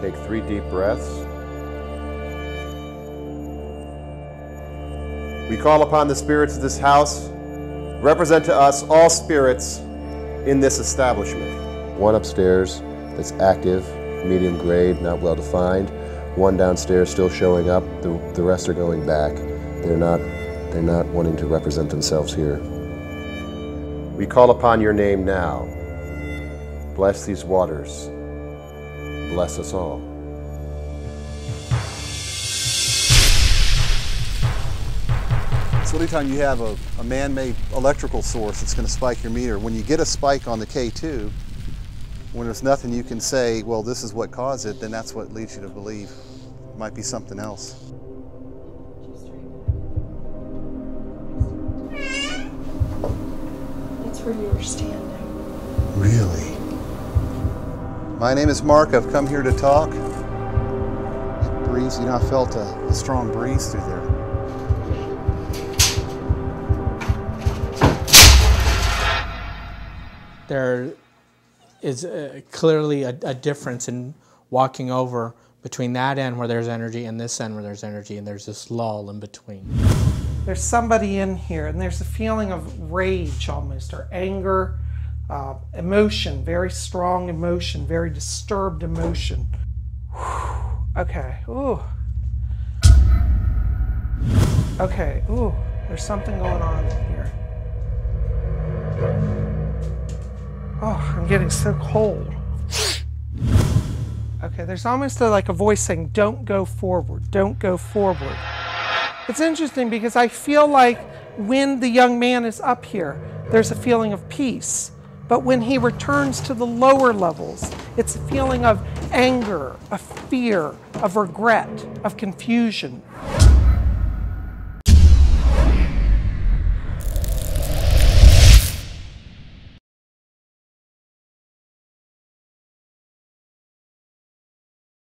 Take three deep breaths. We call upon the spirits of this house, represent to us all spirits in this establishment. One upstairs that's active, medium grade, not well defined. One downstairs still showing up. The, the rest are going back. They're not, they're not wanting to represent themselves here. We call upon your name now. Bless these waters. Bless us all. So anytime you have a, a man-made electrical source that's going to spike your meter, when you get a spike on the K2, when there's nothing you can say, well, this is what caused it, then that's what leads you to believe it might be something else. That's where you were standing. Really? My name is Mark. I've come here to talk. Breeze, you know, I felt a, a strong breeze through there. there is uh clearly a, a difference in walking over between that end where there's energy and this end where there's energy, and there's this lull in between. There's somebody in here, and there's a feeling of rage almost, or anger, uh, emotion, very strong emotion, very disturbed emotion. Okay, ooh. Okay, ooh, there's something going on here. Oh, I'm getting so cold. Okay, there's almost a, like a voice saying, don't go forward, don't go forward. It's interesting because I feel like when the young man is up here, there's a feeling of peace. But when he returns to the lower levels, it's a feeling of anger, of fear, of regret, of confusion.